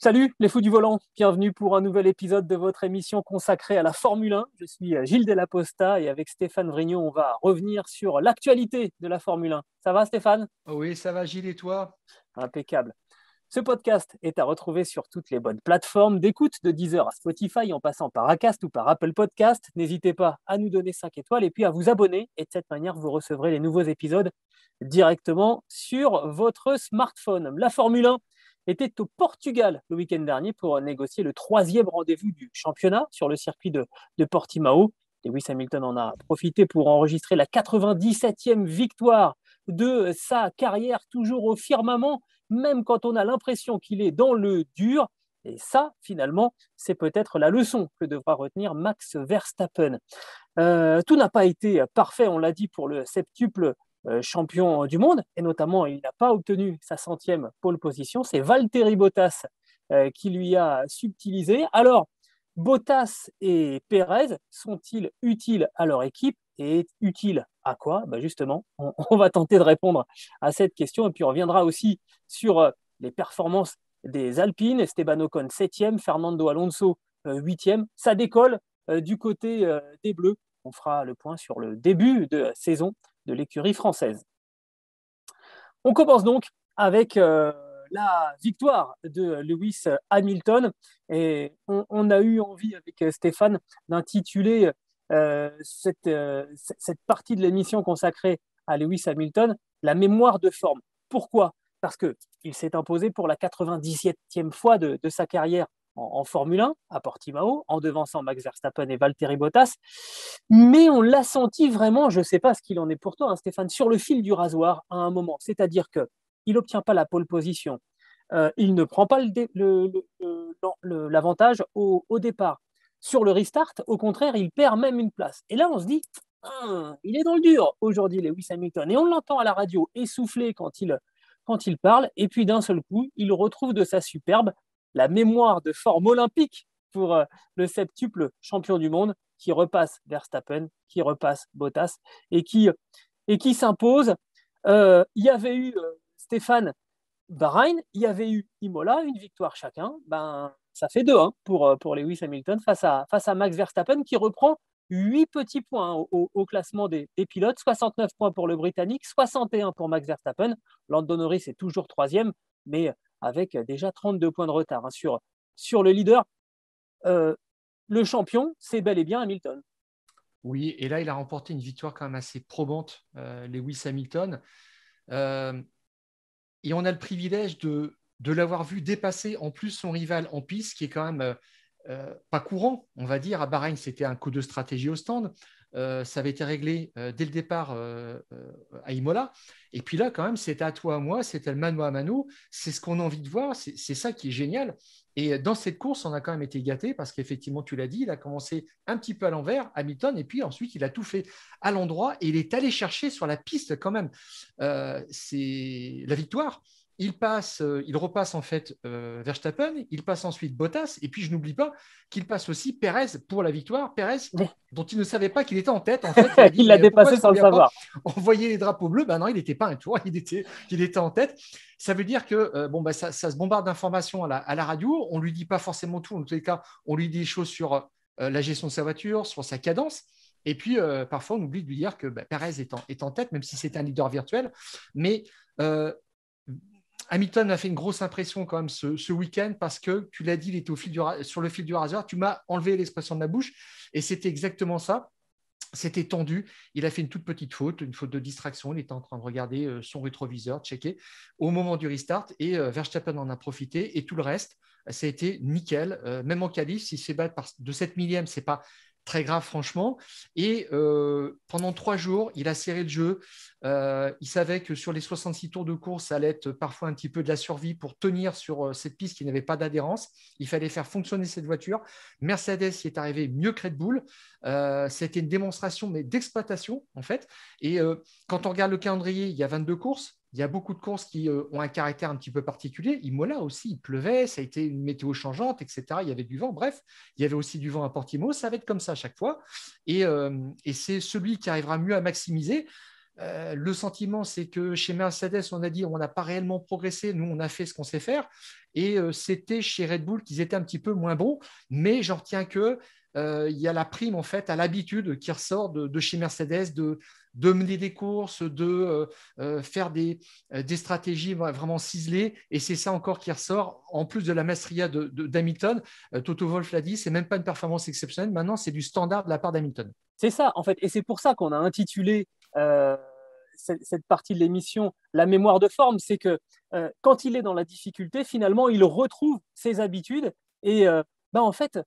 Salut les fous du volant, bienvenue pour un nouvel épisode de votre émission consacrée à la Formule 1. Je suis euh, Gilles Delaposta et avec Stéphane Vrignon, on va revenir sur l'actualité de la Formule 1. Ça va Stéphane? Oui, ça va Gilles et toi? Impeccable. Ce podcast est à retrouver sur toutes les bonnes plateformes d'écoute, de Deezer à Spotify, en passant par Acast ou par Apple Podcast. N'hésitez pas à nous donner 5 étoiles et puis à vous abonner. Et de cette manière, vous recevrez les nouveaux épisodes directement sur votre smartphone. La Formule 1 était au Portugal le week-end dernier pour négocier le troisième rendez-vous du championnat sur le circuit de, de Portimao. Lewis Hamilton en a profité pour enregistrer la 97e victoire de sa carrière, toujours au firmament, même quand on a l'impression qu'il est dans le dur. Et ça, finalement, c'est peut-être la leçon que devra retenir Max Verstappen. Euh, tout n'a pas été parfait, on l'a dit, pour le septuple champion du monde, et notamment il n'a pas obtenu sa centième pole position, c'est Valtteri Bottas euh, qui lui a subtilisé. Alors, Bottas et Perez sont-ils utiles à leur équipe et utiles à quoi? Bah Justement, on, va tenter de répondre à cette question et puis on reviendra aussi sur euh, les performances des Alpines. Esteban Ocon 7e, Fernando Alonso 8e. Ça décolle du côté des Bleus. On fera le point sur le début de saison de l'écurie française. On commence donc avec euh, la victoire de Lewis Hamilton et on, a eu envie avec Stéphane d'intituler euh, cette, euh, cette, partie de l'émission consacrée à Lewis Hamilton la mémoire de forme. Pourquoi? Parce qu'il s'est imposé pour la 97e fois de sa carrière en, Formule 1 à Portimao, en devançant Max Verstappen et Valtteri Bottas. Mais on l'a senti vraiment, je ne sais pas ce qu'il en est pour toi, hein, Stéphane, sur le fil du rasoir à un moment. C'est-à-dire qu'il n'obtient pas la pole position. Euh, il ne prend pas l'avantage au, départ. Sur le restart, au contraire, il perd même une place. Et là, on se dit, ah, il est dans le dur aujourd'hui, Lewis Hamilton. Et on l'entend à la radio essoufflé il, quand il parle. Et puis d'un seul coup, il retrouve de sa superbe la mémoire de forme olympique pour euh, le septuple champion du monde qui repasse Verstappen, qui repasse Bottas et qui, et qui s'impose. Euh, il y avait eu euh, Stéphane Bahreïn, il y avait eu Imola, une victoire chacun. Ben, ça fait deux hein, pour, pour Lewis Hamilton face à, Max Verstappen qui reprend huit petits points au, classement des, pilotes, 69 points pour le Britannique, 61 pour Max Verstappen. Lando Norris est toujours troisième, mais avec déjà 32 points de retard hein, sur, sur le leader. Euh, le champion, c'est bel et bien Hamilton. Oui, et là, il a remporté une victoire quand même assez probante, euh, Lewis Hamilton. Euh, et on a le privilège de, de l'avoir vu dépasser en plus son rival en piste, qui est quand même pas courant, on va dire. À Bahreïn, c'était un coup de stratégie au stand. Euh, ça avait été réglé euh, dès le départ euh, à Imola. Et puis là, quand même, c'était à toi, à moi, c'était le mano à mano. C'est ce qu'on a envie de voir. C'est ça qui est génial. Et dans cette course, on a quand même été gâté parce qu'effectivement, tu l'as dit, il a commencé un petit peu à l'envers, Hamilton, et puis ensuite, il a tout fait à l'endroit et il est allé chercher sur la piste quand même. c'est la victoire il passe, euh, il repasse en fait euh, Verstappen, il passe ensuite Bottas, et puis je n'oublie pas qu'il passe aussi Perez pour la victoire. Perez, dont il ne savait pas qu'il était en tête. En fait, il l'a dépassé sans le savoir. On voyait les drapeaux bleus, ben non, il n'était pas un tour, il était, il était en tête. Ça veut dire que euh, bon, ben, ça, se bombarde d'informations à la, à la, radio. On lui dit pas forcément tout. En tous les cas, on lui dit des choses sur la gestion de sa voiture, sur sa cadence. Et puis, parfois, on oublie de lui dire que ben, Perez est en, est en, tête, même si c'est un leader virtuel. Mais Hamilton a fait une grosse impression quand même ce, week-end parce que tu l'as dit, il était sur le fil du rasoir. Tu m'as enlevé l'expression de ma bouche et c'était exactement ça. C'était tendu. Il a fait une toute petite faute, une faute de distraction. Il était en train de regarder euh, son rétroviseur, checker au moment du restart et euh, Verstappen en a profité et tout le reste, ça a été nickel. Euh, même en qualif, s'il se bat de 7 millième, c'est pas très grave franchement. Et euh, pendant trois jours, il a serré le jeu. Euh, il savait que sur les 66 tours de course, ça allait être parfois un petit peu de la survie pour tenir sur euh, cette piste qui n'avait pas d'adhérence. Il fallait faire fonctionner cette voiture. Mercedes y est arrivé mieux que Red Bull. C'était une démonstration mais d'exploitation en fait. Et quand on regarde le calendrier, il y a 22 courses. Il y a beaucoup de courses qui euh, ont un caractère un petit peu particulier. Imola aussi, il pleuvait, ça a été une météo changeante, etc. Il y avait du vent. Bref, il y avait aussi du vent à Portimao. Ça va être comme ça à chaque fois. Et, euh, c'est celui qui arrivera mieux à maximiser. euh, le sentiment, c'est que chez Mercedes, on a dit on n'a pas réellement progressé, nous, on a fait ce qu'on sait faire. Et c'était chez Red Bull qu'ils étaient un petit peu moins bons. Mais j'en retiens que il y a la prime en fait à l'habitude qui ressort de, chez Mercedes de, de, mener des courses, de faire des, des, stratégies vraiment ciselées. Et c'est ça encore qui ressort, en plus de la maestria d'Hamilton. Toto Wolf l'a dit, c'est même pas une performance exceptionnelle. Maintenant, c'est du standard de la part d'Hamilton. C'est ça, en fait. Et c'est pour ça qu'on a intitulé euh, cette, partie de l'émission la mémoire de forme. C'est que euh, quand il est dans la difficulté, finalement, il retrouve ses habitudes et euh, ben, en fait,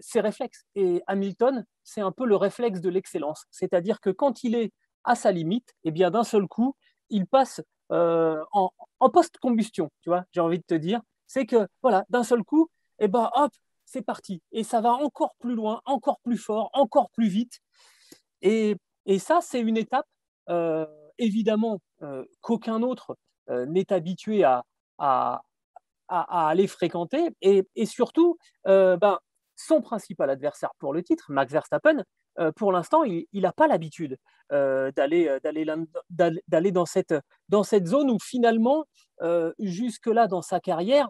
ses réflexes. Et Hamilton, c'est un peu le réflexe de l'excellence. C'est-à-dire que quand il est à sa limite, et eh bien d'un seul coup, il passe en, post-combustion, tu vois, j'ai envie de te dire. C'est que, voilà, d'un seul coup, et eh ben hop, c'est parti. Et ça va encore plus loin, encore plus fort, encore plus vite. Et, ça, c'est une étape, euh, évidemment, euh, qu'aucun autre euh, n'est habitué à, à, aller fréquenter. Et, surtout, ben, son principal adversaire pour le titre, Max Verstappen, pour l'instant, il n'a pas l'habitude d'aller dans cette, dans cette zone où finalement, jusque-là dans sa carrière,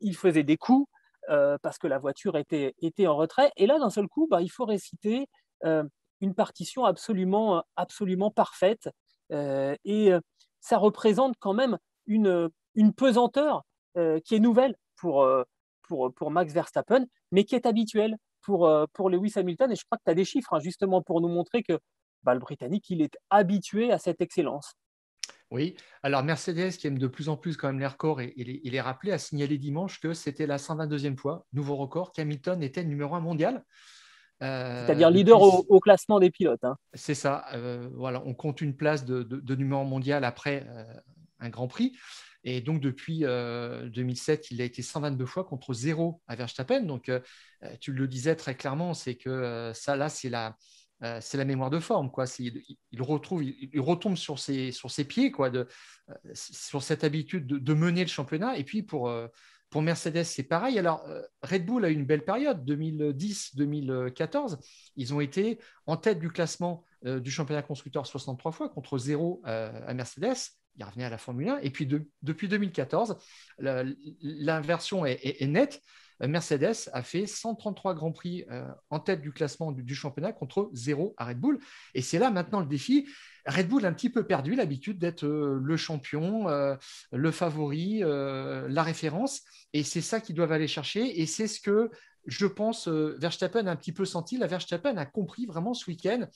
il faisait des coups, parce que la voiture était, en retrait. Et là, d'un seul coup, bah, il faut réciter une partition absolument, parfaite. Euh, et euh, ça représente quand même une, pesanteur euh, qui est nouvelle pour, Max Verstappen, mais qui est habituelle pour, pour Lewis Hamilton. Et je crois que tu as des chiffres hein, justement pour nous montrer que bah, le Britannique, il est habitué à cette excellence. Oui, alors Mercedes, qui aime de plus en plus quand même les records, et, il est rappelé, a signalé dimanche que c'était la 122e fois, nouveau record, qu'Hamilton était numéro un mondial. Euh, C'est-à-dire leader au, classement des pilotes. Hein. C'est ça. Euh, voilà, on compte une place de, numéro mondial après euh, un Grand Prix. Et donc, depuis 2007, il a été 122 fois contre zéro à Verstappen. Donc, tu le disais très clairement, c'est que ça, là, c'est la, c'est la mémoire de forme. Quoi. Il, retrouve, il, retombe sur ses, sur ses pieds, quoi, sur cette habitude de, mener le championnat. Et puis, pour, pour Mercedes, c'est pareil. Alors, euh, Red Bull a eu une belle période, 2010-2014. Ils ont été en tête du classement euh, du championnat constructeur 63 fois contre zéro euh, à Mercedes. Il revenait à la Formule 1. Et puis, depuis 2014, l'inversion est, nette. Mercedes a fait 133 Grands Prix en tête du classement du, championnat contre zéro à Red Bull. Et c'est là maintenant le défi. Red Bull a un petit peu perdu l'habitude d'être euh, le champion, euh, le favori, euh, la référence. Et c'est ça qu'ils doivent aller chercher. Et c'est ce que je pense Verstappen a un petit peu senti. La Verstappen a compris vraiment ce week-end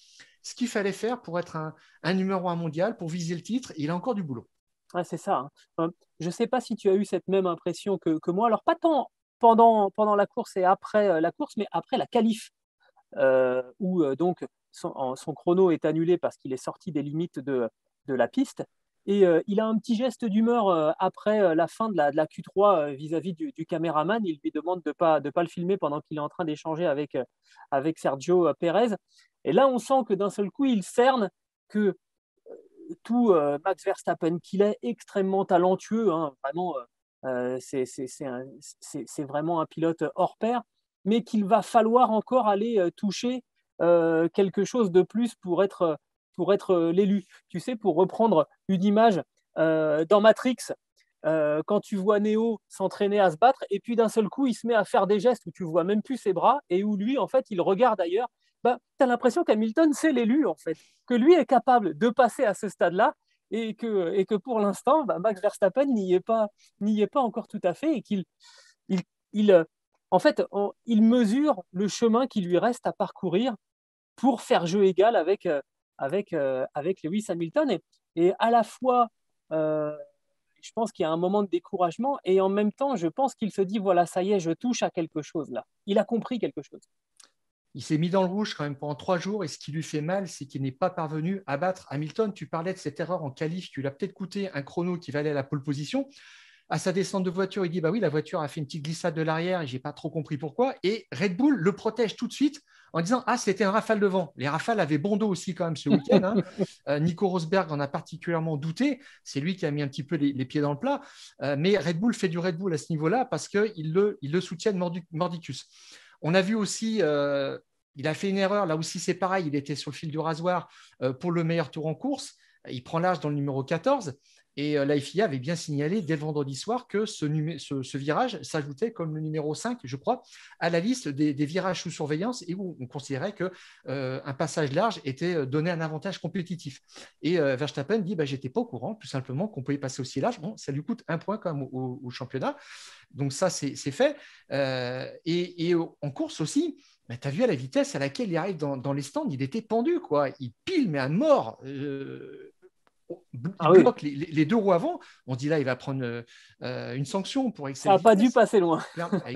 ce qu'il fallait faire pour être un, numéro un mondial, pour viser le titre. il a encore du boulot. c'est ça. Hein. Je ne sais pas si tu as eu cette même impression que, moi. Alors, pas tant pendant, pendant la course et après la course, mais après la qualif, où donc son, chrono est annulé parce qu'il est sorti des limites de, la piste. Et euh, il a un petit geste d'humeur euh, après euh, la fin de la, Q3 vis-à-vis du, caméraman. Il lui demande de ne pas, de pas le filmer pendant qu'il est en train d'échanger avec, avec Sergio Pérez. Et là, on sent que d'un seul coup, il cerne que tout Max Verstappen, qu'il est extrêmement talentueux, hein, vraiment, c'est vraiment un pilote hors pair, mais qu'il va falloir encore aller toucher euh, quelque chose de plus pour être, pour être euh, l'élu. Tu sais, pour reprendre une image euh, dans Matrix, quand tu vois Neo s'entraîner à se battre, et puis d'un seul coup, il se met à faire des gestes où tu vois même plus ses bras, et où lui, en fait, il regarde ailleurs. Bah, tu as l'impression qu'Hamilton, c'est l'élu, en fait, que lui est capable de passer à ce stade-là, et que, et que pour l'instant, bah, Max Verstappen n'y est, pas, est pas encore tout à fait, et qu'il il, il, en fait, il mesure le chemin qui lui reste à parcourir pour faire jeu égal avec, euh, avec, euh, avec Lewis Hamilton. Et, à la fois, euh, je pense qu'il y a un moment de découragement et en même temps, je pense qu'il se dit, voilà, ça y est, je touche à quelque chose là. Il a compris quelque chose. Il s'est mis dans le rouge quand même pendant trois jours et ce qui lui fait mal, c'est qu'il n'est pas parvenu à battre Hamilton. Tu parlais de cette erreur en qualif qui lui a peut-être coûté un chrono qui valait la pole position à sa descente de voiture, il dit bah oui, la voiture a fait une petite glissade de l'arrière et j'ai pas trop compris pourquoi. Et Red Bull le protège tout de suite en disant ah c'était un rafale de vent. Les rafales avaient bon dos aussi quand même ce week-end. Hein. Euh, Nico Rosberg en a particulièrement douté. C'est lui qui a mis un petit peu les, pieds dans le plat. Euh, mais Red Bull fait du Red Bull à ce niveau-là parce qu'ils le, il le soutiennent mordicus. On a vu aussi euh, il a fait une erreur. Là aussi, c'est pareil. Il était sur le fil du rasoir pour le meilleur tour en course. il prend large dans le numéro 14. Et euh, la FIA avait bien signalé dès le vendredi soir que ce, virage s'ajoutait comme le numéro 5, je crois, à la liste des, virages sous surveillance et où on considérait qu'un euh, passage large était euh, donné un avantage compétitif. Et Verstappen dit bah, J'étais pas au courant, tout simplement, qu'on pouvait passer aussi large. Bon, ça lui coûte un point quand même au, championnat. Donc, ça, c'est fait. et, en course aussi, bah, tu as vu à la vitesse à laquelle il arrive dans, les stands, il était pendu, quoi. Il pile, mais à mort. Ah les, deux roues avant, on dit là, il va prendre euh, une sanction pour Ça n'a pas dû passer loin.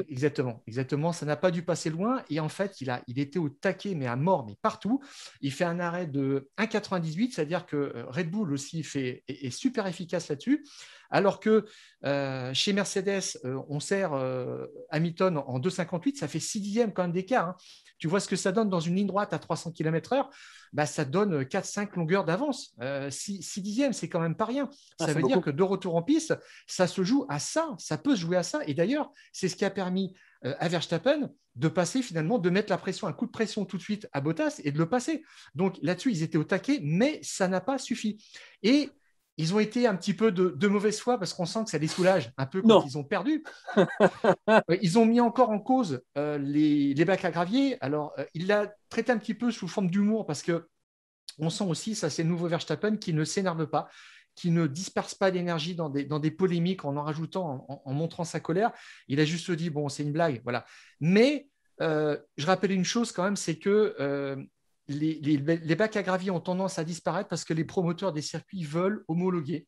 exactement, exactement, ça n'a pas dû passer loin. Et en fait, il, a, il était au taquet, mais à mort, mais partout. Il fait un arrêt de 1,98, c'est-à-dire que euh, Red Bull aussi fait, est, super efficace là-dessus. Alors que euh, chez Mercedes, on sert Hamilton en 2,58, ça fait 6 dixièmes quand même d'écart. Hein. Tu vois ce que ça donne dans une ligne droite à 300 km/h bah, Ça donne 4-5 longueurs d'avance. 6, euh, dixièmes, c'est quand même pas rien. Ah, ça veut dire que de retour en piste, ça se joue à ça. Ça peut se jouer à ça. Et d'ailleurs, c'est ce qui a permis euh, à Verstappen de passer finalement, de mettre la pression, un coup de pression tout de suite à Bottas et de le passer. Donc là-dessus, ils étaient au taquet, mais ça n'a pas suffi. Et ils ont été un petit peu de, mauvaise foi parce qu'on sent que ça les soulage un peu quand ils ont perdu. ils ont mis encore en cause euh, les, bacs à gravier. Alors, euh, il l'a traité un petit peu sous forme d'humour parce que on sent aussi, ça c'est nouveau Verstappen, qui ne s'énerve pas, qui ne disperse pas d'énergie dans des, dans des polémiques en en rajoutant, en, montrant sa colère. Il a juste dit, bon, c'est une blague, voilà. Mais euh, je rappelle une chose quand même, c'est que les, bacs à gravier ont tendance à disparaître parce que les promoteurs des circuits veulent homologuer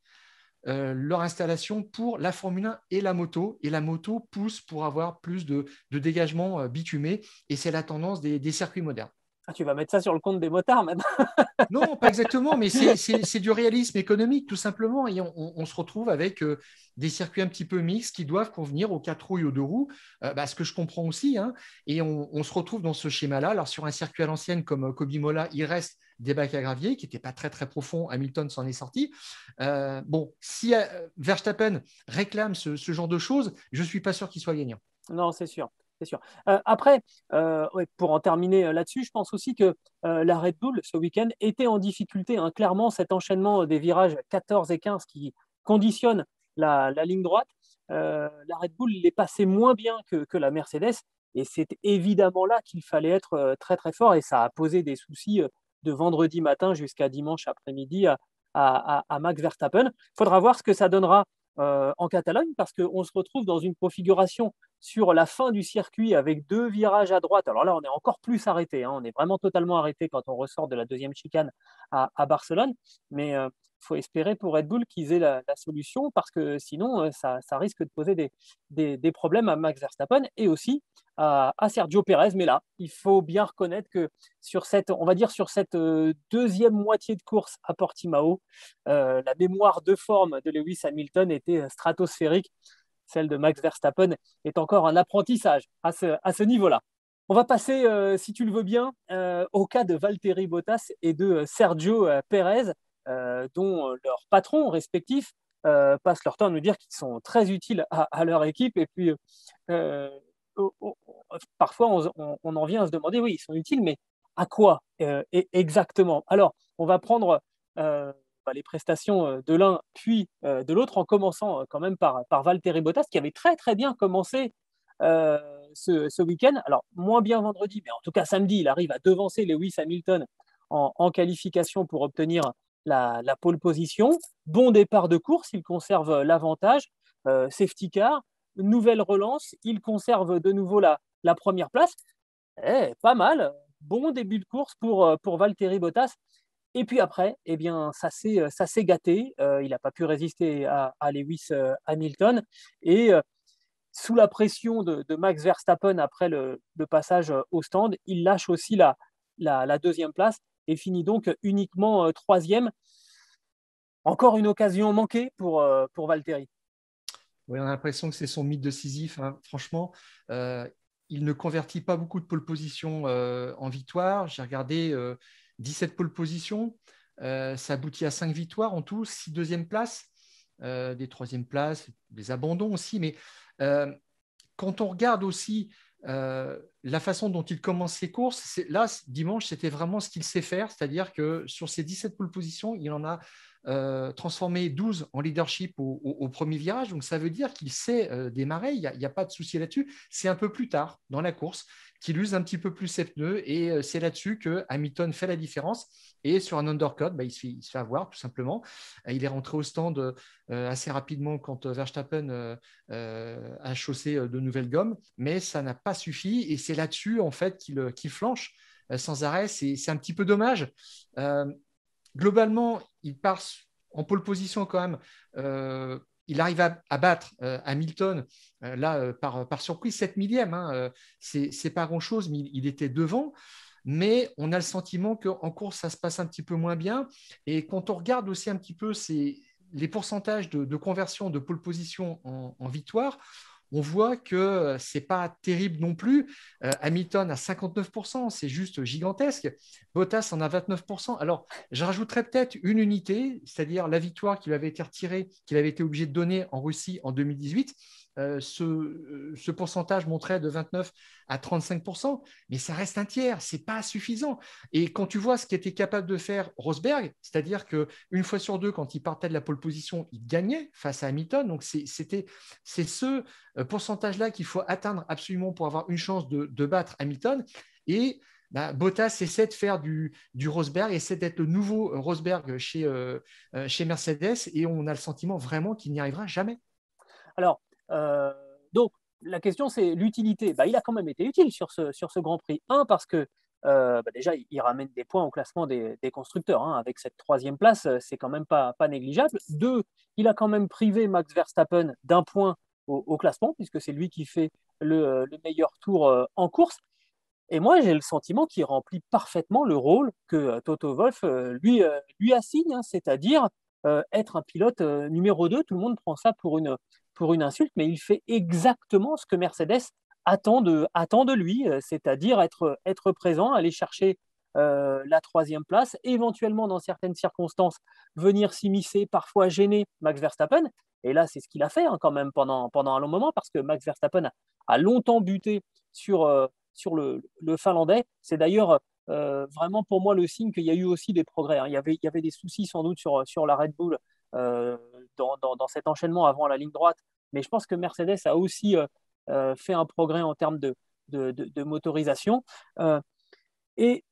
euh, leur installation pour la Formule 1 et la moto. Et la moto pousse pour avoir plus de, dégagement euh, bitumé. Et c'est la tendance des circuits modernes. Ah, tu vas mettre ça sur le compte des motards maintenant Non, pas exactement, mais c'est du réalisme économique tout simplement. Et on, se retrouve avec euh, des circuits un petit peu mixtes qui doivent convenir aux quatre roues et aux deux roues, euh, bah, ce que je comprends aussi. Hein. et on, se retrouve dans ce schéma-là. Alors sur un circuit à l'ancienne comme euh, Kobe Mola, il reste des bacs à gravier qui n'étaient pas très très profonds. Hamilton s'en est sorti. bon, si Verstappen réclame ce, ce, genre de choses, je ne suis pas sûr qu'il soit gagnant. Non, c'est sûr c'est sûr. Euh, après, euh, pour en terminer euh, là-dessus, je pense aussi que la Red Bull, ce week-end, était en difficulté. Hein. Clairement, cet enchaînement des virages 14 et 15 qui conditionne la, ligne droite, la Red Bull les passait moins bien que, la Mercedes. Et c'est évidemment là qu'il fallait être très très fort. Et ça a posé des soucis de vendredi matin jusqu'à dimanche après-midi à, à, Max Verstappen. Il faudra voir ce que ça donnera en Catalogne parce qu'on se retrouve dans une configuration sur la fin du circuit avec deux virages à droite. Alors là, on est encore plus arrêté. Hein. On est vraiment totalement arrêté quand on ressort de la deuxième chicane à, Barcelone. Mais euh, faut espérer pour Red Bull qu'ils aient la, solution parce que sinon, euh, ça, risque de poser des, des, problèmes à Max Verstappen et aussi à, Sergio Pérez. Mais là, il faut bien reconnaître que sur cette, on va dire sur cette euh, deuxième moitié de course à Portimao, euh, la mémoire de forme de Lewis Hamilton était stratosphérique. Celle de Max Verstappen est encore un apprentissage à ce, à ce niveau-là. On va passer, si tu le veux bien, au cas de Valtteri Bottas et de Sergio Pérez, dont leurs patrons respectifs passent leur temps à nous dire qu'ils sont très utiles à, leur équipe. Et puis, parfois on, en vient à se demander, oui, ils sont utiles, mais à quoi euh, exactement? Alors, on va prendre euh, bah, les prestations euh, de l'un puis de l'autre, en commençant quand même par, par Valtteri Bottas, qui avait très très bien commencé ce, week-end. Alors, moins bien vendredi, mais en tout cas samedi, il arrive à devancer Lewis Hamilton en, qualification pour obtenir la, pole position. Bon départ de course, il conserve l'avantage. safety car, nouvelle relance, il conserve de nouveau la, première place. Eh, pas mal, bon début de course pour, euh, pour Valtteri Bottas. Et puis après, eh bien, ça s'est euh, gâté. Euh, il n'a pas pu résister à, Lewis Hamilton. Et sous la pression de, Max Verstappen après le, passage au stand, il lâche aussi la, la, deuxième place et finit donc uniquement troisième. Encore une occasion manquée pour, pour Valtteri. Oui, on a l'impression que c'est son mythe de Sisyphe. Hein. Franchement, euh, il ne convertit pas beaucoup de pole position euh, en victoire. J'ai regardé 17 euh, pole positions. ça aboutit à 5 victoires en tout, 6 deuxièmes places, des troisièmes places, des abandons aussi. Mais quand on regarde aussi la façon dont il commence ses courses, là, dimanche, c'était vraiment ce qu'il sait faire, c'est-à-dire que sur ses 17 pole positions, il en a euh, transformé 12 en leadership au, premier virage. Donc, ça veut dire qu'il sait euh, démarrer. Il n'y a, pas de souci là-dessus. C'est un peu plus tard dans la course qu'il use un petit peu plus ses pneus. Et euh, c'est là-dessus que Hamilton fait la différence. Et sur un undercut, bah, il, se fait, avoir, tout simplement. Il est rentré au stand assez rapidement quand Verstappen a chaussé de nouvelles gommes. Mais ça n'a pas suffi. Et c'est là-dessus, en fait, qu'il flanche sans arrêt. C'est un petit peu dommage globalement, il part en pole position quand même. Euh, il arrive à, battre euh, Hamilton, euh, là, par, surprise, 7 millième. Hein, c'est pas grand-chose, mais il, était devant. Mais on a le sentiment qu'en course, ça se passe un petit peu moins bien. Et quand on regarde aussi un petit peu les pourcentages de, conversion de pole position en victoire, on voit que ce n'est pas terrible non plus. Euh, Hamilton à 59%, c'est juste gigantesque. Bottas en a 29%. Alors, je rajouterais peut-être une unité, c'est-à-dire la victoire qui lui avait été retirée, qu'il avait été obligé de donner en Russie en 2018. Euh, euh, ce, pourcentage montrait de 29 à 35% mais ça reste un tiers, c'est pas suffisant. Et quand tu vois ce qu'était capable de faire Rosberg, c'est-à-dire qu'une fois sur deux, quand il partait de la pole position, il gagnait face à Hamilton. Donc c'était c'est ce euh, pourcentage-là qu'il faut atteindre absolument pour avoir une chance de, battre Hamilton. Et bah, Bottas essaie de faire du, du Rosberg, essaie d'être le nouveau Rosberg chez, chez Mercedes, et on a le sentiment vraiment qu'il n'y arrivera jamais. Alors, donc, la question, c'est l'utilité. Bah, il a quand même été utile sur ce, sur ce Grand Prix. Un, parce que euh, bah, déjà, il ramène des points au classement des, constructeurs. Hein. Avec cette troisième place, euh, c'est quand même pas, pas négligeable. Deux, il a quand même privé Max Verstappen d'un point au, classement, puisque c'est lui qui fait le, meilleur tour en course. Et moi, j'ai le sentiment qu'il remplit parfaitement le rôle que Toto Wolff lui, lui assigne, hein, c'est-à-dire être un pilote numéro 2. Tout le monde prend ça pour une, pour une insulte, mais il fait exactement ce que Mercedes attend de, attend de lui, euh, c'est-à-dire être, être présent, aller chercher euh, la troisième place, éventuellement dans certaines circonstances venir s'immiscer, parfois gêner Max Verstappen. Et là, c'est ce qu'il a fait hein, quand même pendant, pendant un long moment, parce que Max Verstappen a, longtemps buté sur, euh, sur le, le, Finlandais. C'est d'ailleurs vraiment pour moi le signe qu'il y a eu aussi des progrès. Hein. Il, y avait, il y avait des soucis sans doute sur, sur la Red Bull dans, cet enchaînement avant la ligne droite. Mais je pense que Mercedes a aussi euh, euh, fait un progrès en termes de, de, motorisation. Euh, et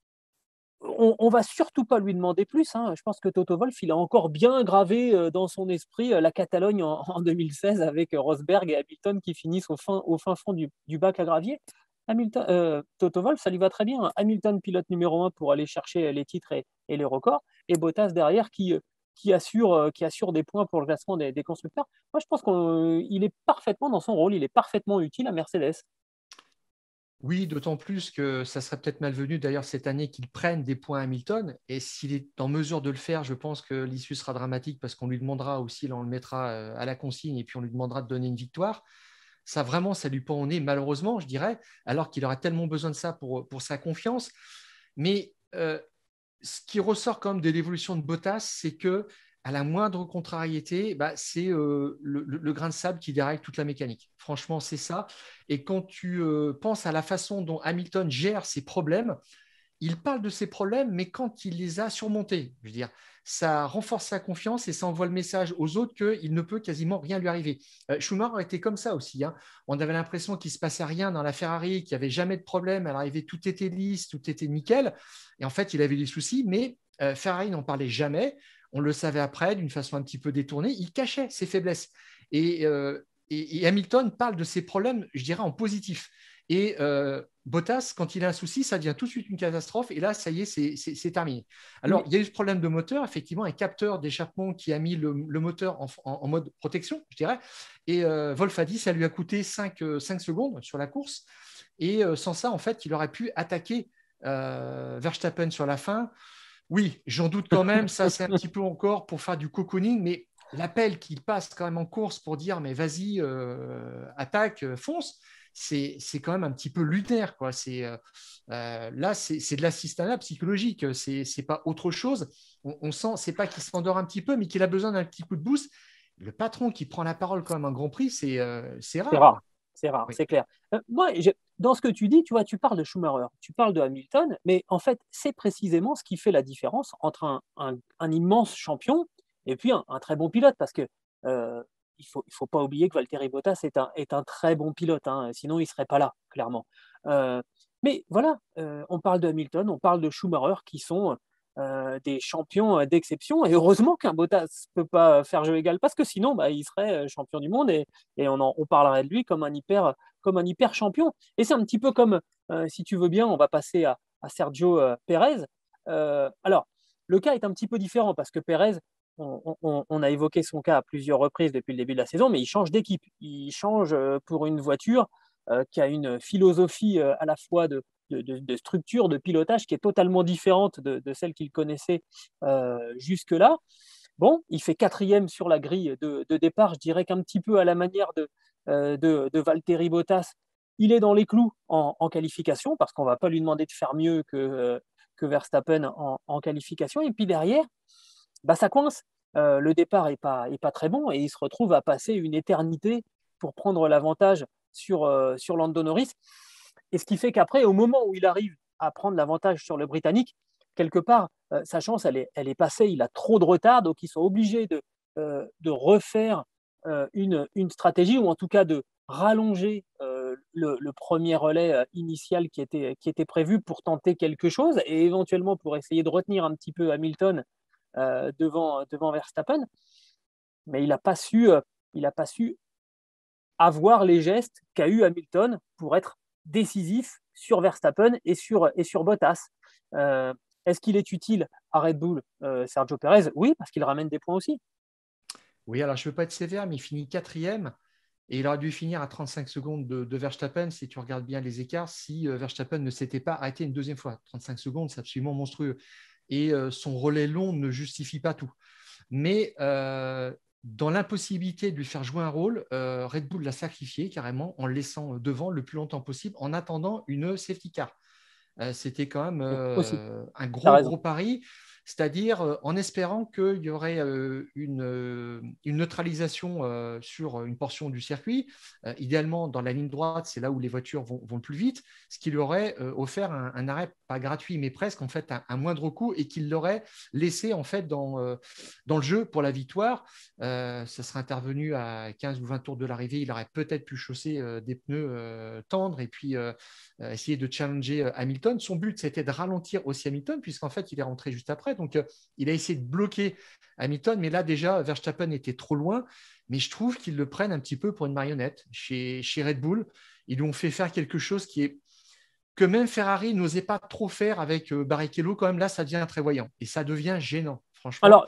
on, ne va surtout pas lui demander plus. Hein. Je pense que Toto Wolff, il a encore bien gravé dans son esprit la Catalogne en, 2016 avec Rosberg et Hamilton qui finissent au fin, au fin fond du, bac à gravier. Toto Wolff, ça lui va très bien. Hamilton, pilote numéro un pour aller chercher les titres et les records. Et Bottas derrière qui, qui assure, euh, qui assure des points pour le classement des, constructeurs. Moi, je pense qu'il est parfaitement dans son rôle, il est parfaitement utile à Mercedes. Oui, d'autant plus que ça serait peut-être malvenu d'ailleurs cette année qu'il prenne des points à Hamilton. Et s'il est en mesure de le faire, je pense que l'issue sera dramatique parce qu'on lui demandera aussi, on le mettra euh, à la consigne et puis on lui demandera de donner une victoire. Ça vraiment, ça lui pend au nez, malheureusement, je dirais, alors qu'il aura tellement besoin de ça pour, pour sa confiance. Mais euh, ce qui ressort quand même de l'évolution de Bottas, c'est que à la moindre contrariété, bah, c'est euh, le, grain de sable qui dérègle toute la mécanique. Franchement, c'est ça. Et quand tu euh, penses à la façon dont Hamilton gère ses problèmes, il parle de ses problèmes, mais quand il les a surmontés, je veux dire, ça renforce sa confiance et ça envoie le message aux autres qu'il ne peut quasiment rien lui arriver. Euh, Schumacher était comme ça aussi. Hein. On avait l'impression qu'il ne se passait rien dans la Ferrari, qu'il n'y avait jamais de problème. À l'arrivée, tout était lisse, tout était nickel. Et en fait, il avait des soucis, mais euh, Ferrari n'en parlait jamais. On le savait après, d'une façon un petit peu détournée. Il cachait ses faiblesses. et euh, Hamilton parle de ses problèmes, je dirais, en positif. Et euh, Bottas, quand il a un souci, ça devient tout de suite une catastrophe. Et là, ça y est, c'est terminé. Alors, il y a eu ce problème de moteur, effectivement, un capteur d'échappement qui a mis le, moteur en, mode protection, je dirais. Et euh, Wolf a dit ça lui a coûté 5, 5 euh, secondes sur la course. Et sans ça, en fait, il aurait pu attaquer Verstappen sur la fin. Oui, j'en doute quand même. Ça, c'est un petit peu encore pour faire du cocooning, mais l'appel qu'il passe quand même en course pour dire mais vas-y, attaque, fonce c'est quand même un petit peu lunaire. Quoi. Euh, euh, là, c'est de l'assistanat psychologique, c'est pas autre chose. On, on sent, c'est pas qu'il s'endort un petit peu, mais qu'il a besoin d'un petit coup de boost. Le patron qui prend la parole quand même un Grand Prix, c'est euh, rare. c'est rare, c'est clair. Euh, moi, dans ce que tu dis, tu vois, tu parles de Schumacher, tu parles de Hamilton, mais en fait, c'est précisément ce qui fait la différence entre un, immense champion et puis un, très bon pilote, parce que euh, il faut, il faut pas oublier que Valtteri Bottas est un, est un très bon pilote, hein, sinon il serait pas là, clairement. Euh, mais voilà, on parle de Hamilton, on parle de Schumacher, qui sont euh, des champions euh, d'exception. Et heureusement qu'un Bottas ne peut pas faire jeu égal, parce que sinon, bah, il serait euh, champion du monde et, on, on, parlerait de lui comme un hyper, comme un hyper champion. Et c'est un petit peu comme, si tu veux bien, on va passer à, Sergio Pérez. alors, le cas est un petit peu différent parce que Pérez, on, a évoqué son cas à plusieurs reprises depuis le début de la saison, mais il change d'équipe. Il change pour une voiture qui a une philosophie à la fois de, de, structure, de pilotage qui est totalement différente de, celle qu'il connaissait euh, jusque-là. Bon, il fait quatrième sur la grille de, départ, je dirais qu'un petit peu à la manière de, euh, de, Valtteri Bottas, il est dans les clous en, qualification, parce qu'on ne va pas lui demander de faire mieux que, euh, que Verstappen en, qualification. Et puis derrière, bah, ça coince. le départ n'est pas, est pas très bon et il se retrouve à passer une éternité pour prendre l'avantage sur, sur Lando Norris. Et ce qui fait qu'après, au moment où il arrive à prendre l'avantage sur le Britannique, quelque part, euh, sa chance, elle est, elle est passée. Il a trop de retard, donc ils sont obligés de, euh, de refaire euh, une, une, stratégie, ou en tout cas de rallonger le, premier relais initial qui était, qui était prévu pour tenter quelque chose, et éventuellement pour essayer de retenir un petit peu Hamilton devant, devant Verstappen. Mais il n'a pas su... il pas su avoir les gestes qu'a eu Hamilton pour être décisif sur Verstappen et sur, et sur Bottas. Euh, est-ce qu'il est utile à Red Bull, euh, Sergio Perez? Oui, parce qu'il ramène des points aussi. Oui, alors je ne veux pas être sévère, mais il finit quatrième et il aurait dû finir à 35 secondes de, Verstappen si tu regardes bien les écarts, si euh, Verstappen ne s'était pas arrêté une deuxième fois. 35 secondes, c'est absolument monstrueux. Et son relais long ne justifie pas tout. Mais dans l'impossibilité de lui faire jouer un rôle, euh, Red Bull l'a sacrifié carrément en le laissant devant le plus longtemps possible en attendant une safety car. Euh, c'était quand même euh, un gros, gros pari c'est-à-dire euh, en espérant qu'il y aurait euh, euh, une, neutralisation sur une portion du circuit, idéalement dans la ligne droite, c'est là où les voitures vont, le plus vite, ce qui lui aurait offert un, arrêt pas gratuit, mais presque en fait un, moindre coût et qu'il l'aurait laissé en fait dans, dans le jeu pour la victoire. ça serait intervenu à 15 ou 20 tours de l'arrivée, il aurait peut-être pu chausser des pneus tendres et puis essayer de challenger Hamilton. Son but, c'était de ralentir aussi Hamilton, puisqu'en fait, il est rentré juste après. Donc, euh, il a essayé de bloquer Hamilton, mais là, déjà, Verstappen était trop loin. Mais je trouve qu'ils le prennent un petit peu pour une marionnette chez, chez Red Bull. Ils lui ont fait faire quelque chose qui est que même Ferrari n'osait pas trop faire avec euh, Barrichello. Quand même, là, ça devient très voyant et ça devient gênant, franchement. Alors,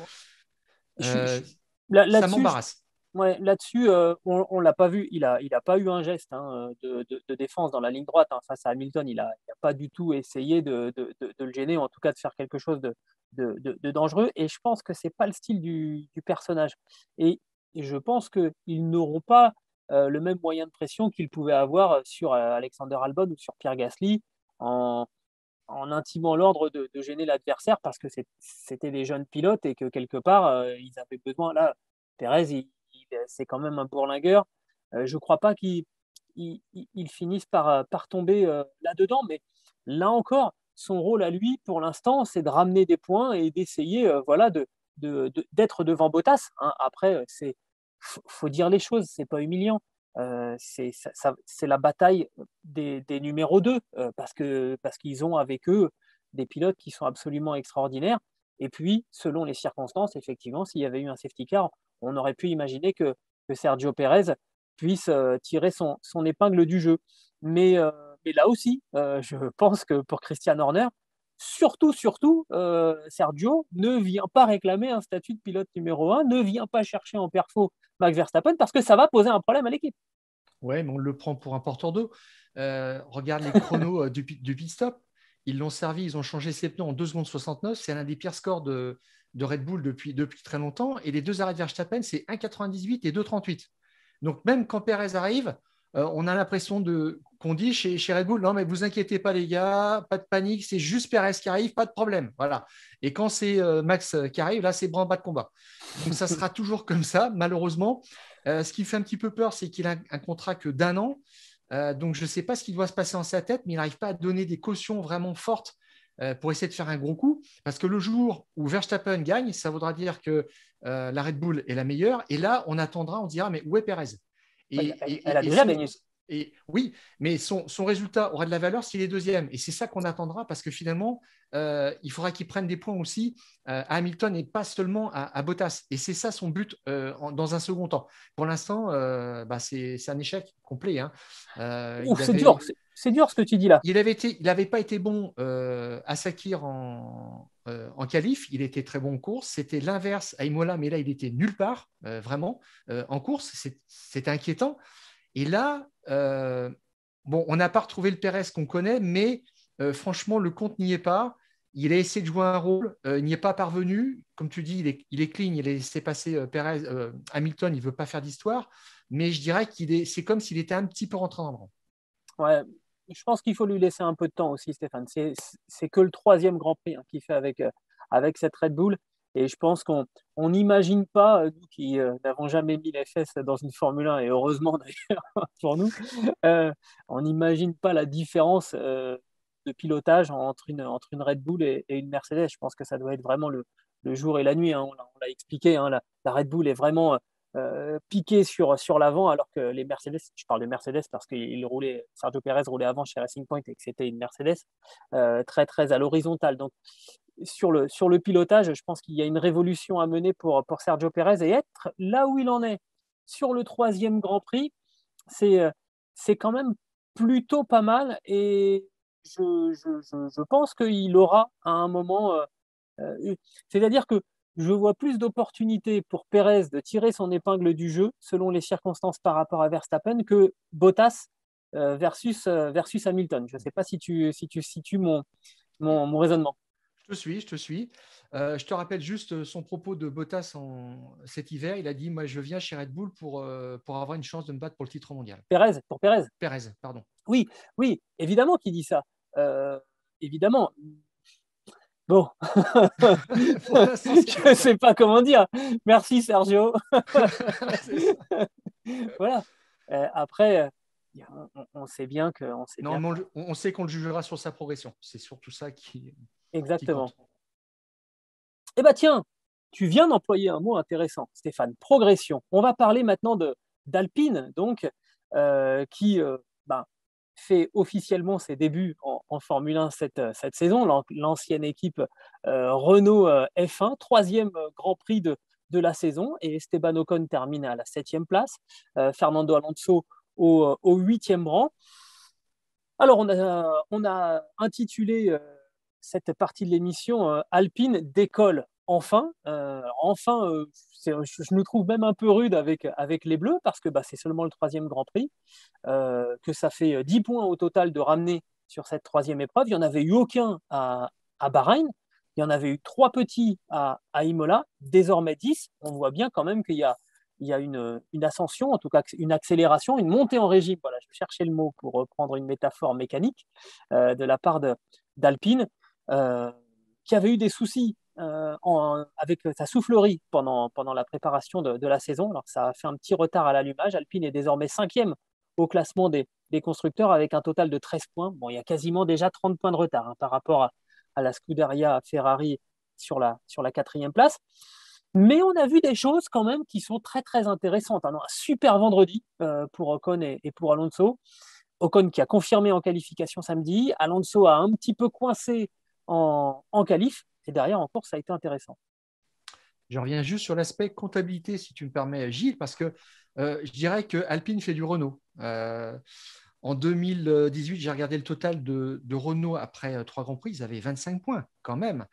euh, ça m'embarrasse. Ouais, Là-dessus, on ne l'a pas vu. Il n'a il a pas eu un geste hein, de, de, défense dans la ligne droite hein, face à Hamilton. Il n'a pas du tout essayé de, de, le gêner, ou en tout cas de faire quelque chose de, de, dangereux. Et je pense que ce n'est pas le style du, personnage. Et, je pense qu'ils n'auront pas euh, le même moyen de pression qu'ils pouvaient avoir sur euh, Alexander Albon ou sur Pierre Gasly en, en intimant l'ordre de, gêner l'adversaire parce que c'était des jeunes pilotes et que quelque part, euh, ils avaient besoin. Là, Pérez, c'est quand même un bourlingueur. je ne crois pas qu'il finisse par, par tomber là-dedans, mais là encore, son rôle à lui, pour l'instant, c'est de ramener des points et d'essayer euh, voilà, d'être devant Bottas. Hein. Après, c'est faut dire les choses, c'est pas humiliant. Euh, c'est, la bataille des, numéros 2 euh, parce, que, parce qu'ils ont avec eux des pilotes qui sont absolument extraordinaires. Et puis, selon les circonstances, effectivement, s'il y avait eu un safety car, on aurait pu imaginer que, Sergio Pérez puisse tirer son, épingle du jeu. Mais mais là aussi, euh, je pense que pour Christian Horner, surtout, surtout, euh, Sergio ne vient pas réclamer un statut de pilote numéro 1, ne vient pas chercher en perfo Max Verstappen parce que ça va poser un problème à l'équipe. Oui, mais on le prend pour un porteur d'eau. Euh, regarde les chronos du pit stop. Ils l'ont servi, ils ont changé ses pneus en 2 secondes 69. C'est l'un des pires scores de, Red Bull depuis, très longtemps. Et les deux arrêts de Verstappen, c'est 1,98 et 2,38. Donc même quand Perez arrive, euh, on a l'impression qu'on dit chez, Red Bull, non mais vous inquiétez pas les gars, pas de panique, c'est juste Perez qui arrive, pas de problème. Voilà. Et quand c'est euh, Max qui arrive, là c'est bras bas de combat. Donc ça sera toujours comme ça, malheureusement. ce qui fait un petit peu peur, c'est qu'il a un contrat que d'un an. Donc, je ne sais pas ce qui doit se passer en sa tête, mais il n'arrive pas à donner des cautions vraiment fortes pour essayer de faire un gros coup. Parce que le jour où Verstappen gagne, ça voudra dire que la Red Bull est la meilleure. Et là, on attendra, on dira, mais où est Perez? Et, elle, a déjà gagné. Et oui, mais son, résultat aura de la valeur s'il est deuxième. Et c'est ça qu'on attendra parce que finalement, euh, il faudra qu'il prenne des points aussi euh, à Hamilton et pas seulement à, Bottas. Et c'est ça son but euh, dans un second temps. Pour l'instant, bah, c'est un échec complet. Hein. c'est dur, c'est dur ce que tu dis là. Il n'avait pas été bon à Sakir en, en qualif. Il était très bon en course. C'était l'inverse à Imola, mais là, il était nulle part, vraiment, en course. C'était inquiétant. Et là, euh, on n'a pas retrouvé le Pérez qu'on connaît, mais euh, franchement, le compte n'y est pas. Il a essayé de jouer un rôle, euh, il n'y est pas parvenu. Comme tu dis, il est, clean, il a laissé passer Perez, Hamilton, il ne veut pas faire d'histoire. Mais je dirais qu'il est, c'est comme s'il était un petit peu rentré dans le rang. Je pense qu'il faut lui laisser un peu de temps aussi, Stéphane. C'est, que le troisième Grand Prix hein, qu'il fait avec cette Red Bull. Et je pense qu'on n'imagine pas, nous qui euh, n'avons jamais mis les fesses dans une Formule 1, et heureusement d'ailleurs pour nous, euh, on n'imagine pas la différence euh, de pilotage entre une, entre une Red Bull et, une Mercedes. Je pense que ça doit être vraiment le, le jour et la nuit. Hein. On l'a expliqué, hein. la, Red Bull est vraiment piquée sur, sur l'avant, alors que les Mercedes, je parle de Mercedes parce que roulait, Sergio Perez roulait avant chez Racing Point et que c'était une Mercedes, très très à l'horizontale. Donc sur le, sur le pilotage, je pense qu'il y a une révolution à mener pour, pour Sergio Pérez et être là où il en est sur le troisième Grand Prix, c'est, euh, quand même plutôt pas mal et je, je, je, pense qu'il aura à un moment, euh, euh, c'est-à-dire que je vois plus d'opportunités pour Pérez de tirer son épingle du jeu selon les circonstances par rapport à Verstappen que Bottas versus, versus Hamilton. Je ne sais pas si tu, si tu situes mon, mon, mon raisonnement. Je te suis, je te suis. Euh, je te rappelle juste euh, son propos de Bottas en... cet hiver. Il a dit Moi, je viens chez Red Bull pour, euh, pour avoir une chance de me battre pour le titre mondial. Pérez, pour Pérez. Pérez, pardon. Oui, oui, évidemment qu'il dit ça. évidemment. Bon, je ne sais pas comment dire. Merci Sergio. voilà. après, on, sait bien que. On sait, on sait qu'on le jugera sur sa progression. C'est surtout ça qui. Exactement. Eh bien, tiens, tu viens d'employer un mot intéressant, Stéphane, progression. On va parler maintenant d'Alpine, donc, euh, qui euh, ben, fait officiellement ses débuts en, Formule 1 cette, cette saison, l'ancienne équipe euh, Renault F1, troisième Grand Prix de, de la saison, et Esteban Ocon termine à la septième place, Fernando Alonso au, huitième rang. Alors, on a, on a intitulé cette partie de l'émission, euh, Alpine décolle enfin. Euh, enfin, euh, je, nous trouve même un peu rude avec, les Bleus parce que bah, c'est seulement le troisième Grand Prix, que ça fait 10 points au total de ramener sur cette troisième épreuve. Il n'y en avait eu aucun à, Bahreïn. Il y en avait eu trois petits à, Imola, désormais 10. On voit bien quand même qu'il y a, une, ascension, en tout cas une accélération, une montée en régime. Voilà, je cherchais le mot pour reprendre une métaphore mécanique de la part d'Alpine. Euh, qui avait eu des soucis euh, avec sa soufflerie pendant, pendant la préparation de, la saison. Alors ça a fait un petit retard à l'allumage. Alpine est désormais cinquième au classement des, constructeurs avec un total de 13 points. Bon, il y a quasiment déjà 30 points de retard hein, par rapport à, la Scuderia Ferrari sur la, sur la quatrième place. Mais on a vu des choses quand même qui sont très très intéressantes. un super vendredi euh, pour Ocon et, pour Alonso. Ocon qui a confirmé en qualification samedi. Alonso a un petit peu coincé en, en qualif. Et derrière, en course, ça a été intéressant. Je reviens juste sur l'aspect comptabilité, si tu me permets, Gilles, parce que euh, je dirais que Alpine fait du Renault. Euh, en 2018, j'ai regardé le total de, Renault après euh, trois Grands Prix, ils avaient 25 points quand même.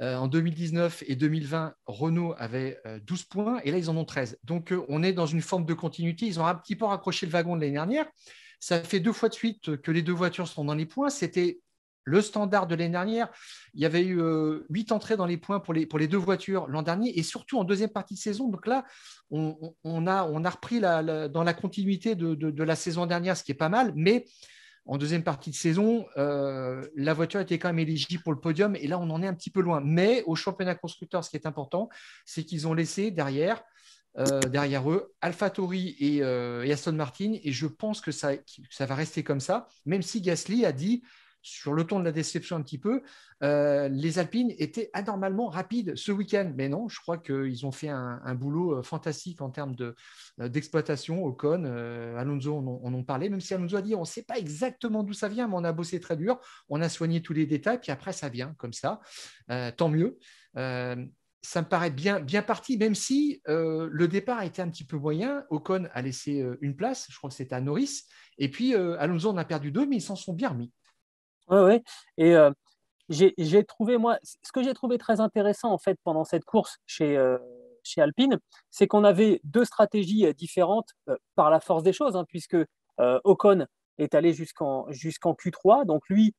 en 2019 et 2020, Renault avait 12 points et là, ils en ont 13. Donc, on est dans une forme de continuité. Ils ont un petit peu raccroché le wagon de l'année dernière. Ça fait deux fois de suite que les deux voitures sont dans les points. C'était le standard de l'année dernière, il y avait eu euh, huit entrées dans les points pour les, deux voitures l'an dernier et surtout en deuxième partie de saison. Donc là, on, a, repris dans la continuité de, la saison dernière, ce qui est pas mal. Mais en deuxième partie de saison, euh, la voiture était quand même éligible pour le podium et là, on en est un petit peu loin. Mais au championnat constructeur, ce qui est important, c'est qu'ils ont laissé derrière derrière eux, AlphaTauri et, et, Aston Martin. Et je pense que ça va rester comme ça, même si Gasly a dit sur le ton de la déception un petit peu, euh, les Alpines étaient anormalement rapides ce week-end. Mais non, je crois qu'ils ont fait un, boulot euh, fantastique en termes euh, d'exploitation. Ocon, Alonso en ont parlé, même si Alonso a dit on ne sait pas exactement d'où ça vient, mais on a bossé très dur, on a soigné tous les détails, puis après ça vient comme ça. tant mieux. ça me paraît bien, bien parti, même si le départ a été un petit peu moyen. Ocon a laissé une place, je crois que c'était à Norris. Et puis Alonso en a perdu deux, mais ils s'en sont bien remis. Oui, oui. Et euh, j'ai trouvé, moi, ce que j'ai trouvé très intéressant, en fait, pendant cette course chez, euh, chez Alpine, c'est qu'on avait deux stratégies euh, différentes par la force des choses, hein, puisque Ocon est allé jusqu'en jusqu'en Q3. Donc, lui,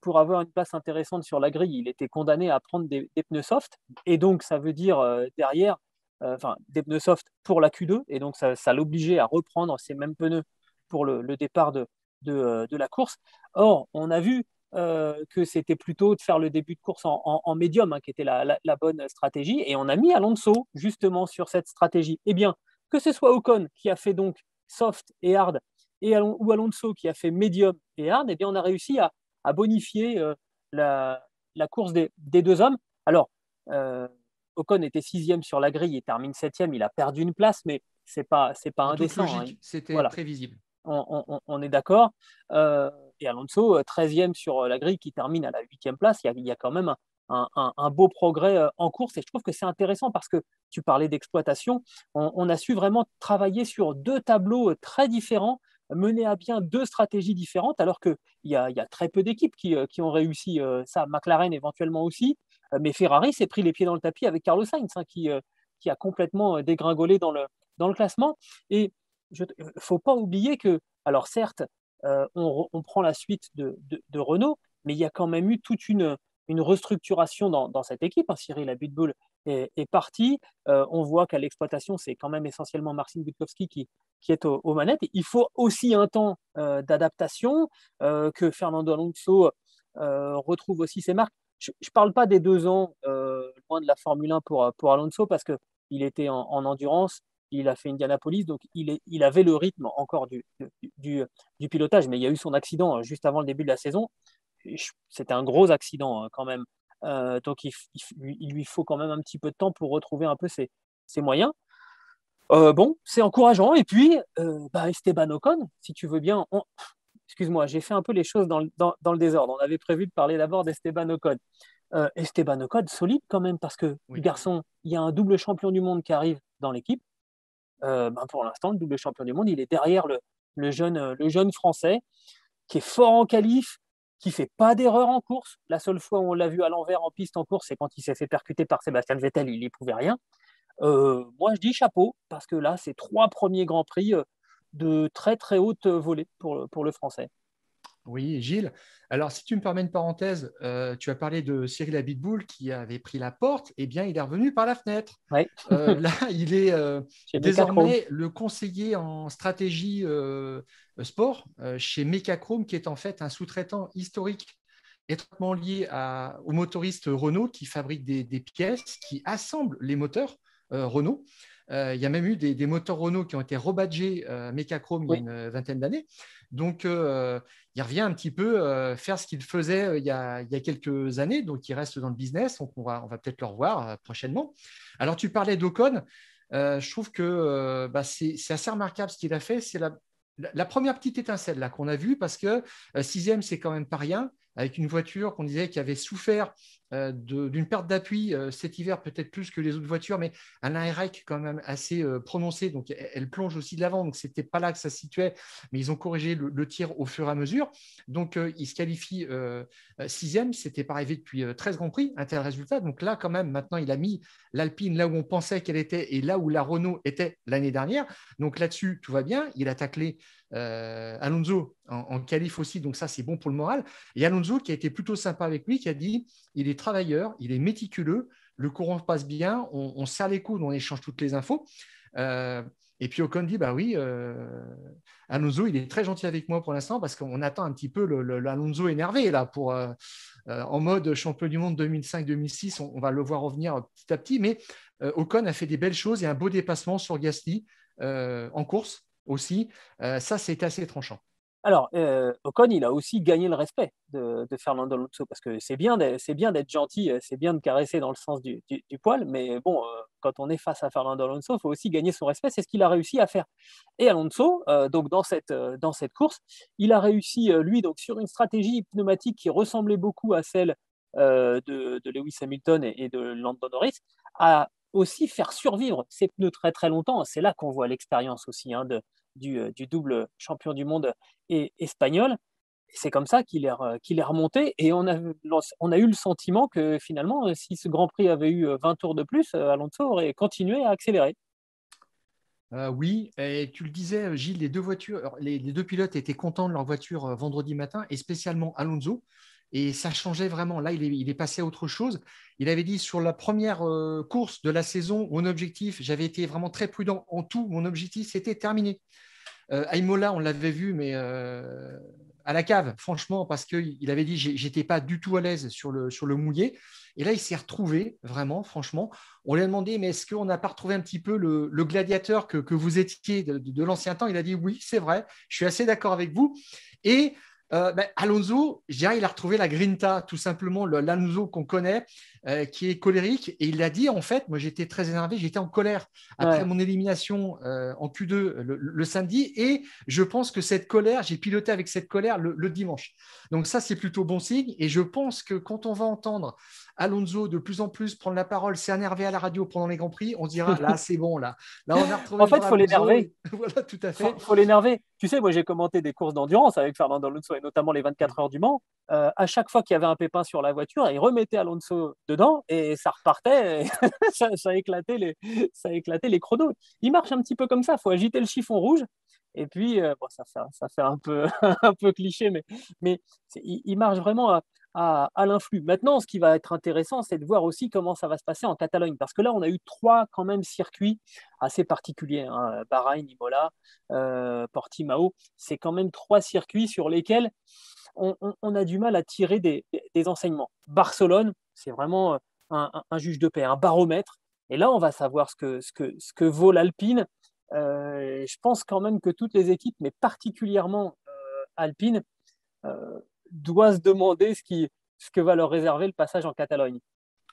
pour avoir une place intéressante sur la grille, il était condamné à prendre des, pneus soft. Et donc, ça veut dire derrière, enfin, des pneus soft pour la Q2. Et donc, ça, ça l'obligeait à reprendre ces mêmes pneus pour le départ de, de, de, la course. Or, on a vu euh, que c'était plutôt de faire le début de course en, médium, hein, qui était la, bonne stratégie, et on a mis Alonso justement sur cette stratégie. Eh bien, que ce soit Ocon qui a fait donc soft et hard, et ou Alonso qui a fait médium et hard, eh bien, on a réussi à, bonifier euh, la, course des, deux hommes. Alors, euh, Ocon était sixième sur la grille et termine septième, il a perdu une place, mais c'est pas c'est pas indécent. Hein. C'était prévisible on, est d'accord. Euh, et Alonso, 13e euh, sur euh, la grille, qui termine à la 8e place, il y, a, quand même un, beau progrès en course. Et je trouve que c'est intéressant parce que tu parlais d'exploitation. On, a su vraiment travailler sur deux tableaux très différents, mener à bien deux stratégies différentes, alors qu'il y, y a très peu d'équipes qui, ont réussi ça. McLaren éventuellement aussi. Mais Ferrari s'est pris les pieds dans le tapis avec Carlos Sainz, hein, qui, qui a complètement dégringolé dans le, dans le classement. Et il ne faut pas oublier que, alors certes, euh, on, prend la suite de, Renault, mais il y a quand même eu toute une, restructuration dans, cette équipe. Hein. Cyril Abitboul est, est parti. Euh, on voit qu'à l'exploitation, c'est quand même essentiellement Marcin Butkowski qui, est aux, manettes. Il faut aussi un temps euh, d'adaptation, que Fernando Alonso retrouve aussi ses marques. Je ne parle pas des deux ans loin de la Formule 1 pour, pour Alonso parce qu'il était en, endurance il a fait Indianapolis, donc il, avait le rythme encore du, pilotage, mais il y a eu son accident euh, juste avant le début de la saison. C'était un gros accident hein, quand même. Euh, donc il, lui faut quand même un petit peu de temps pour retrouver un peu ses, moyens. Euh, bon, c'est encourageant. Et puis, bah, Esteban Ocon, si tu veux bien, excuse-moi, j'ai fait un peu les choses dans le, désordre. On avait prévu de parler d'abord d'Esteban Ocon. Esteban Ocon, solide quand même, parce que, garçon, il y a un double champion du monde qui arrive dans l'équipe. Euh, ben, pour l'instant, le double champion du monde, il est derrière le, le, jeune, euh, le jeune Français qui est fort en qualif, qui fait pas d'erreur en course. La seule fois où on l'a vu à l'envers en piste en course, c'est quand il s'est fait percuter par Sébastien Vettel, il n'y pouvait rien. Euh, moi, je dis chapeau, parce que là, c'est trois premiers Grands Prix de très très haute volée pour, pour le Français. Oui, Gilles. Alors, si tu me permets une parenthèse, euh, tu as parlé de Cyril Abitboul qui avait pris la porte. Eh bien, il est revenu par la fenêtre. Euh, là, il est euh, désormais le conseiller en stratégie sport chez Mecachrome, qui est en fait un sous-traitant historique étroitement lié aux motoristes Renault qui fabriquent des, des pièces, qui assemblent les moteurs Renault. Il y a même eu des, moteurs Renault qui ont été rebadgés euh, il y a une vingtaine d'années. Donc, euh, il revient un petit peu euh, faire ce qu'il faisait euh, il y, a, quelques années. Donc, il reste dans le business. Donc, on va, on va peut-être le revoir prochainement. Alors, tu parlais d'Ocon. je trouve que bah, c'est assez remarquable ce qu'il a fait. C'est la, la, première petite étincelle là qu'on a vue parce que sixième, c'est quand même pas rien avec une voiture qu'on disait qui avait souffert euh, d'une perte d'appui euh, cet hiver, peut-être plus que les autres voitures, mais un AREC quand même assez euh, prononcé. Donc, elle, plonge aussi de l'avant. Donc, ce n'était pas là que ça se situait, mais ils ont corrigé le, tir au fur et à mesure. Donc, ils se qualifient sixième. C'était pas arrivé depuis 13 Grands Prix, un tel résultat. Donc, là, quand même, maintenant, il a mis l'Alpine là où on pensait qu'elle était et là où la Renault était l'année dernière. Donc, là-dessus, tout va bien. Il a taclé Alonso en, en qualif aussi. Donc, ça, c'est bon pour le moral. Et Alonso, qui a été plutôt sympa avec lui, qui a dit il est travailleur, il est méticuleux, le courant passe bien, on, serre les coudes, on échange toutes les infos. Euh, et puis Ocon dit bah oui, euh, Alonso, il est très gentil avec moi pour l'instant parce qu'on attend un petit peu l'Alonso énervé là pour, euh, en mode champion du monde 2005-2006. On, va le voir revenir petit à petit. Mais Ocon a fait des belles choses et un beau dépassement sur Gasly en course aussi. ça, c'est assez tranchant. Alors, euh, Ocon, il a aussi gagné le respect de, Fernando Alonso parce que c'est bien, d'être gentil, euh, c'est bien de caresser dans le sens du, poil, mais bon, euh, quand on est face à Fernando Alonso, il faut aussi gagner son respect. C'est ce qu'il a réussi à faire. Et Alonso, donc dans cette, dans cette course, il a réussi, lui, donc sur une stratégie pneumatique qui ressemblait beaucoup à celle de, Lewis Hamilton et, de Lando Norris, à aussi faire survivre ces pneus très très longtemps. C'est là qu'on voit l'expérience aussi hein, de, du, double champion du monde espagnol. C'est comme ça qu'il est, qu'il est remonté et on a, on a eu le sentiment que finalement, si ce Grand Prix avait eu 20 tours de plus, Alonso aurait continué à accélérer. Euh, oui, et tu le disais, Gilles, les deux voitures, les, deux pilotes étaient contents de leur voiture euh, vendredi matin, et spécialement Alonso. Et ça changeait vraiment. Là, il est, passé à autre chose. Il avait dit sur la première euh, course de la saison, mon objectif, j'avais été vraiment très prudent en tout. Mon objectif, c'était terminé. Euh, Aimola, on l'avait vu, mais euh, à la cave, franchement, parce qu'il avait dit j'étais pas du tout à l'aise sur le, mouillé. Et là, il s'est retrouvé, vraiment, franchement. On lui a demandé, mais est-ce qu'on n'a pas retrouvé un petit peu le, gladiateur que, vous étiez de l'ancien temps? Il a dit oui, c'est vrai, je suis assez d'accord avec vous. Et euh, ben, Alonso, je dirais, il a retrouvé la grinta, tout simplement, l'Alonso qu'on connaît, euh, qui est colérique. Et il a dit, en fait, moi j'étais très énervé, j'étais en colère après mon élimination euh, en Q2 le, samedi. Et je pense que cette colère, j'ai piloté avec cette colère le, dimanche. Donc ça, c'est plutôt bon signe. Et je pense que quand on va entendre Alonso de plus en plus prendre la parole, s'énerver à la radio pendant les Grands Prix, on se dira, là, c'est bon, là. Là, on a retrouvé. en fait, il faut l'énerver. voilà, tout à fait. Il faut, l'énerver. Tu sais, moi, j'ai commenté des courses d'endurance avec Fernando Alonso et notamment les 24 heures du Mans. Euh, à chaque fois qu'il y avait un pépin sur la voiture, il remettait Alonso dedans et ça repartait. ça, ça, éclatait les, ça éclatait les chronos. Il marche un petit peu comme ça. Il faut agiter le chiffon rouge. Et puis, euh, bon, ça, fait, ça fait un peu, un peu cliché, mais, mais il, marche vraiment à, à, l'influx. Maintenant, ce qui va être intéressant, c'est de voir aussi comment ça va se passer en Catalogne, parce que là, on a eu trois quand même circuits assez particuliers. Hein. Bahreïn, Imola, euh, Portimao, c'est quand même trois circuits sur lesquels on, a du mal à tirer des, enseignements. Barcelone, c'est vraiment un, juge de paix, un baromètre. Et là, on va savoir ce que, ce que, ce que vaut l'Alpine. Euh, je pense quand même que toutes les équipes, mais particulièrement euh, Alpine, doit se demander ce, qui, ce que va leur réserver le passage en Catalogne.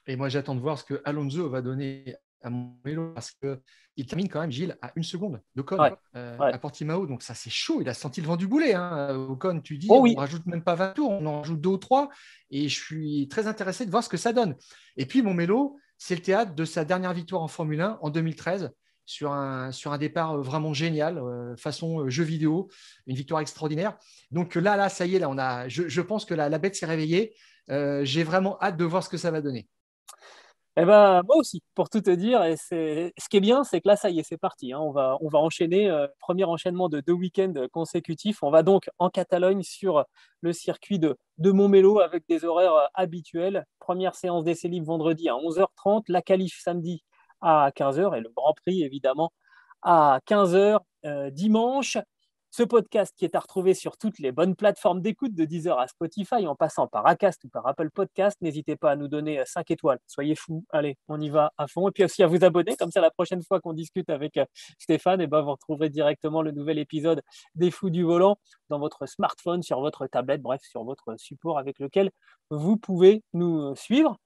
Et moi, j'attends de voir ce que Alonso va donner à Montmelo parce qu'il termine quand même, Gilles, à une seconde de Con euh, à Portimao. Donc, ça, c'est chaud. Il a senti le vent du boulet. Hein. Ocon, tu dis, oh on rajoute même pas 20 tours, on en rajoute deux ou trois. Et je suis très intéressé de voir ce que ça donne. Et puis, Montmelo, c'est le théâtre de sa dernière victoire en Formule 1 en 2013 sur un, départ euh, vraiment génial, euh, façon euh, jeu vidéo, une victoire extraordinaire. Donc là, là, ça y est, là, on a, je, pense que la, bête s'est réveillée. J'ai vraiment hâte de voir ce que ça va donner. Eh ben, moi aussi, pour tout te dire. Et. Ce qui est bien, c'est que là, ça y est, c'est parti. Hein. On, va, on va enchaîner. premier enchaînement de deux week-ends consécutifs. On va donc en Catalogne sur le circuit de, de Montmélo avec des horaires habituels. Première séance d'essai libre vendredi à 11h30. La qualif samedi à 15h et le Grand Prix évidemment à 15h euh, dimanche. Ce podcast qui est à retrouver sur toutes les bonnes plateformes d'écoute de Deezer à Spotify en passant par Acast ou par Apple Podcast. N'hésitez pas à nous donner 5 étoiles. Soyez fous. Allez, on y va à fond. Et puis aussi à vous abonner. Comme ça, la prochaine fois qu'on discute avec euh, Stéphane, et eh ben, vous retrouverez directement le nouvel épisode des Fous du Volant dans votre smartphone, sur votre tablette, bref, sur votre support avec lequel vous pouvez nous suivre.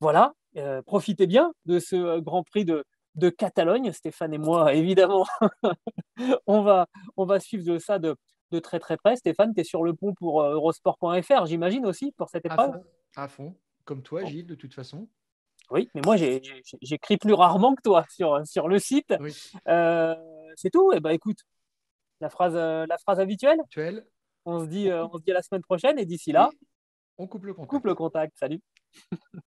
Voilà, euh, profitez bien de ce euh, Grand Prix de, Catalogne. Stéphane et moi, évidemment, on, va, on va suivre ça de, très très près. Stéphane, tu es sur le pont pour euh, eurosport.fr, j'imagine aussi, pour cette épreuve À fond, comme toi, Gilles, de toute façon. Oui, mais moi, j'écris plus rarement que toi sur, sur le site. c'est tout. Et eh ben, écoute, la phrase, la phrase habituelle. On se, dit, on se dit à la semaine prochaine et d'ici là, on coupe le contact. coupe le contact. Salut.